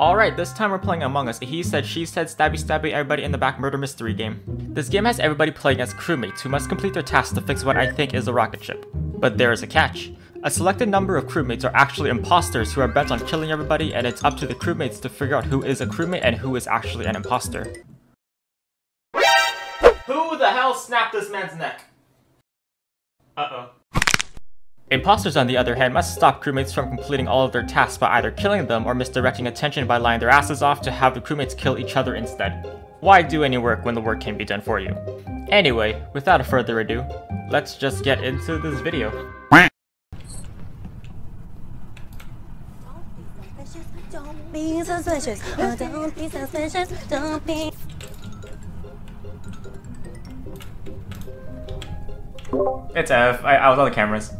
Alright, this time we're playing Among Us, he said, she said, stabby stabby everybody in the back murder mystery game. This game has everybody playing as crewmates who must complete their tasks to fix what I think is a rocket ship. But there is a catch. A selected number of crewmates are actually imposters who are bent on killing everybody and it's up to the crewmates to figure out who is a crewmate and who is actually an imposter. Who the hell snapped this man's neck? Uh-oh. Imposters, on the other hand, must stop crewmates from completing all of their tasks by either killing them or misdirecting attention by lying their asses off to have the crewmates kill each other instead. Why do any work when the work can be done for you? Anyway, without further ado, let's just get into this video. It's F. I, I was on the cameras.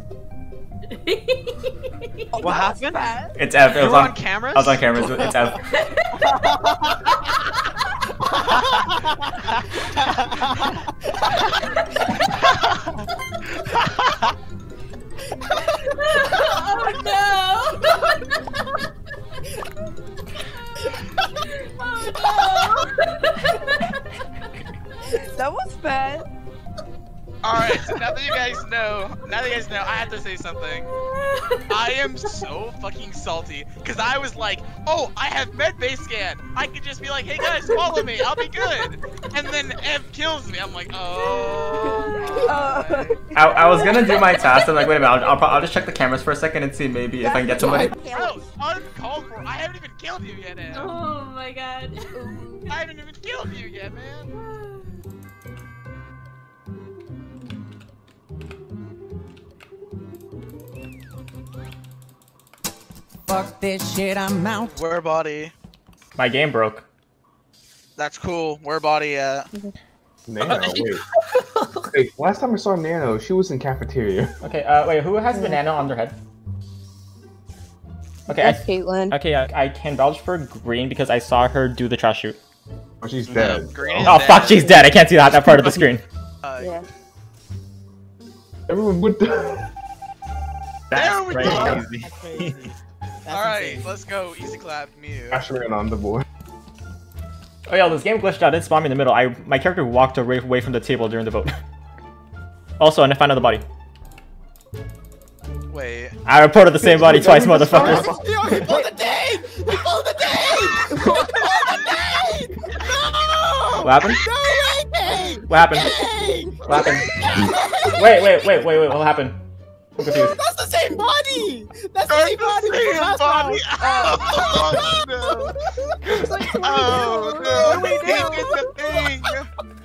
What happened? It's F. It was on, on cameras? I was on cameras. It's F. Oh no! That you guys know, now that you guys know, I have to say something. I am so fucking salty because I was like, oh, I have med bay scan. I could just be like, hey guys, follow me, I'll be good. And then Ev kills me. I'm like, oh. Uh, I, I was gonna do my task. I'm like, wait a minute. I'll, I'll, I'll just check the cameras for a second and see maybe if I can get somebody. Bro, uncalled for. I haven't even killed you yet, Ev. Oh my god. I haven't even killed you yet, man. Fuck this shit, I'm out. Where body? My game broke. That's cool. Where body at? Nano, wait. wait, last time I saw Nano, she was in cafeteria. Okay. Uh, wait. Who has banana on their head? Okay. I, Caitlin. okay. I, I can vouch for Green because I saw her do the trash chute. Oh, she's dead. Green Oh dead. fuck! She's dead. I can't see that that part of the screen. Uh, Yeah. Everyone would die. There we go. Crazy. Alright, let's go. Easy clap, Mew. Ashman on the board. Oh yeah, this game glitched out. It spawned me in the middle. I my character walked away, away from the table during the vote. also, and I found another body. Wait. I reported the same body twice, motherfuckers. Yo, he pulled the day! He pulled the day! He pulled the day! No! What happened? No way, Dave! What happened? What happened? Wait, wait, wait, wait, wait. What happened? I'm confused. That's the same body! That's the same body! from the last body. Oh no! Oh no! He did the thing!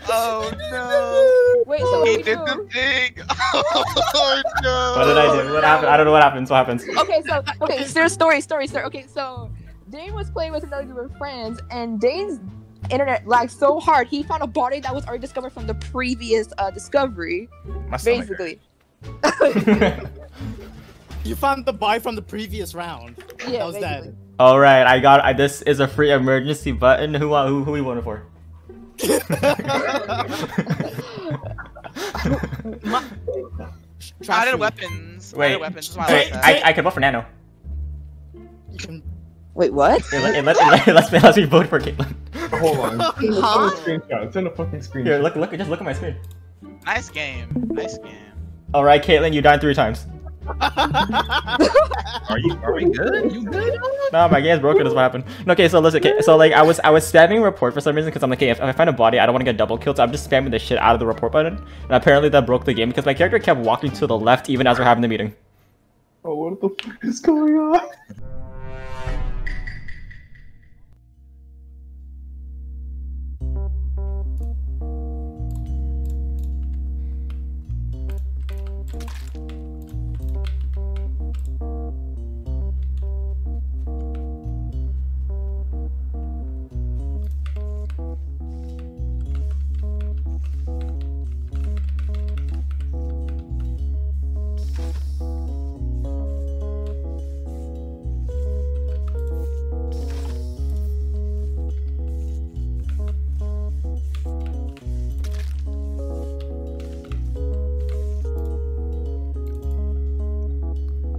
Oh no! Wait, so what He did the thing! Oh no! What did I do? What happened? I don't know what happens. What happens? Okay, so okay, so story, story, story. Okay, so Dane was playing with another group of friends, and Dane's internet lagged so hard he found a body that was already discovered from the previous uh, discovery. Basically, hurt. You found the buy from the previous round. yeah. That was basically. dead. All right, I got. I, this is a free emergency button. Who wa- who who we voted for? I did weapons. I Wait, did weapons. That's I Wait, like. I, I can vote for Nano. You can- Wait, what? It, let, it, let, it, let, us let's me vote for Caitlyn. Hold on. Huh? Send a screenshot. Send a fucking screenshot. Here, look, look, just look at my screen. Nice game. Nice game. All right, Caitlyn, you died three times. Are you? Are we good? You good? No, my game's broken. That's what happened. Okay, so listen. Okay, so like I was I was spamming report for some reason because I'm like, okay, if, if I find a body, I don't want to get double killed, so I'm just spamming the shit out of the report button. And apparently that broke the game because my character kept walking to the left even as we're having the meeting. Oh, what the fuck is going on?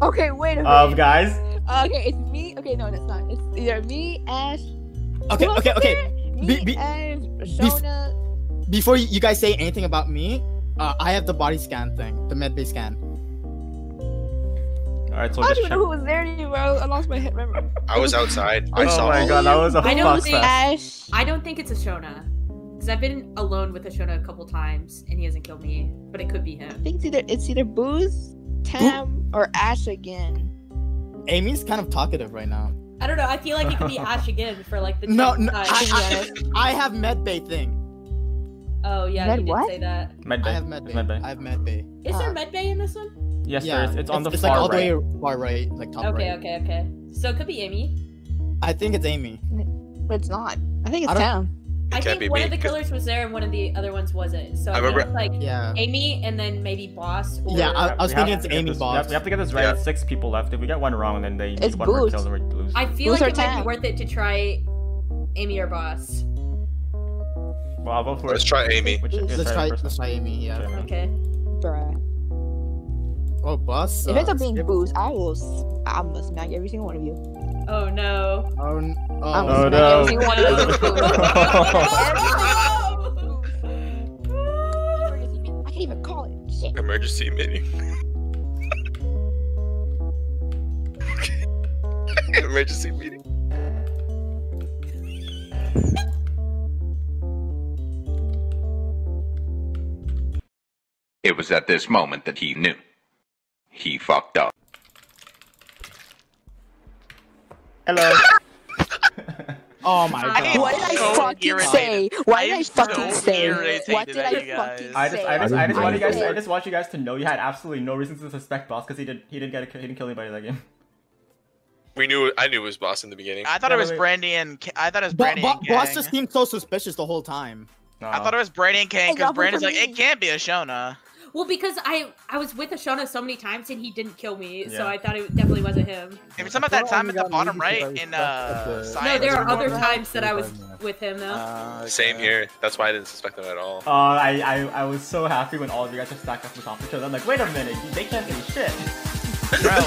Okay, wait a minute. Of guys. okay, it's me. Okay, okay, no, that's not. It's either me, Ash. Okay, okay, okay. Me, Be- be- Ash, Shona. Before you guys say anything about me, uh, I have the body scan thing, the med bay scan. Alright, so I don't just even check. know who was there anymore. I lost my head memory. I was outside. I Oh saw my all god, of that you. was a I don't think- fest. Ash. I don't think it's Ashona. Because I've been alone with Ashona a couple times and he hasn't killed me. But it could be him. I think it's either it's either Booze, Tam, or Ash again. Amy's kind of talkative right now. I don't know. I feel like it could be Ash again for like the No, no, time. I, I, I have med bay thing. Oh yeah, Med you did what? say that. Medbay. I have med It's bay. Medbay. I have med bay. Is there Uh, medbay in this one? Yes, yeah, there is. It's on the it's far like all right. the way far right, like top Okay, right. okay, okay. okay. So it could be Amy. I think it's Amy. But it's not. I think it's Tam. I can't think be one me, of the 'cause- killers was there and one of the other ones wasn't. So I I, think remember- it's like Yeah. Amy and then maybe Boss. Or... Yeah, I- I was We thinking it's Amy this- Boss. We have, we have to get this right. Yeah. Six people left. If we get one wrong, then they It's need one more Boost. kill, then we lose. I feel Who's like our it might be worth it to try Amy or Boss. Well, I'll vote for Let's it. try Amy. Which Let's try. first. Let's try Amy. Yeah. Okay. Okay. Bruh. Oh, bus. If it's up being skip- I will. I must smack every single one of you. Oh no. Oh, n- I'm oh, Oh, gonna no. smack every single one of. I can't even call it. Shit. Emergency meeting. Emergency meeting. It was at this moment that he knew. He fucked up. Hello. oh my god. am What did I so fucking irritated. say? What did am I fucking so say? What did I you guys. fucking I just, say? I just, I just I want you guys, I just want you guys to know you had absolutely no reason to suspect Boss because he did, he didn't get, a, he didn't kill anybody that game. We knew. I knew it was boss in the beginning. I thought No, it was wait. Brandy and K- I thought it was Bo- Brandy Bo- and boss just seemed so suspicious the whole time. No. I thought it was Brandy and Kang because y'all Brandy's like, me. it can't be Ashona. Well, because I I was with Ashona so many times and he didn't kill me, Yeah. so I thought it definitely wasn't him. If it's about that time at the bottom right in uh, No, there are other times that I was with him though. Uh, Same here. That's why I didn't suspect him at all. Uh, I, I, I was so happy when all of you guys just stacked up on top of each other. I'm like, wait a minute, they can't do shit. Bro,